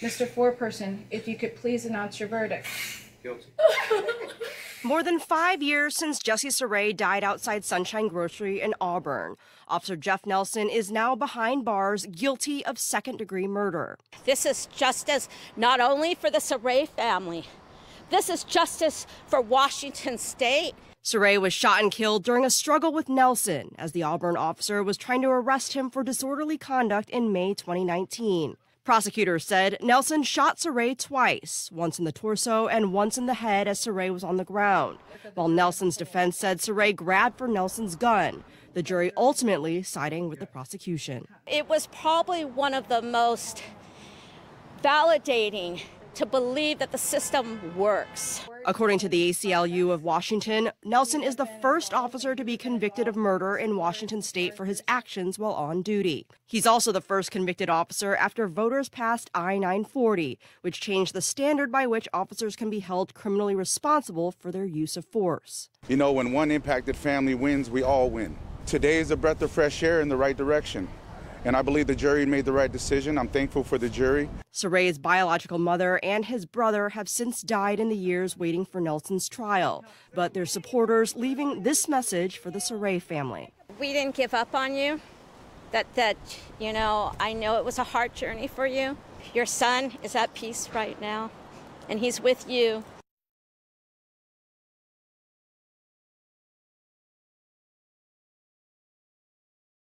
Mr. Foreperson, if you could please announce your verdict. Guilty. More than five years since Jesse Sarey died outside Sunshine Grocery in Auburn. Officer Jeff Nelson is now behind bars, guilty of second degree murder. This is justice not only for the Sarey family, this is justice for Washington State. Sarey was shot and killed during a struggle with Nelson as the Auburn officer was trying to arrest him for disorderly conduct in May 2019. Prosecutors said Nelson shot Sarey twice, once in the torso and once in the head as Sarey was on the ground, while Nelson's defense said Sarey grabbed for Nelson's gun, the jury ultimately siding with the prosecution. It was probably one of the most validating to believe that the system works. According to the ACLU of Washington, Nelson is the first officer to be convicted of murder in Washington state for his actions while on duty. He's also the first convicted officer after voters passed I 940, which changed the standard by which officers can be held criminally responsible for their use of force. You know, when one impacted family wins, we all win. Today is a breath of fresh air in the right direction and I believe the jury made the right decision. I'm thankful for the jury. Sarey's biological mother and his brother have since died in the years waiting for Nelson's trial, but their supporters leaving this message for the Sarey family. We didn't give up on you. That that you know, I know it was a hard journey for you. Your son is at peace right now, and he's with you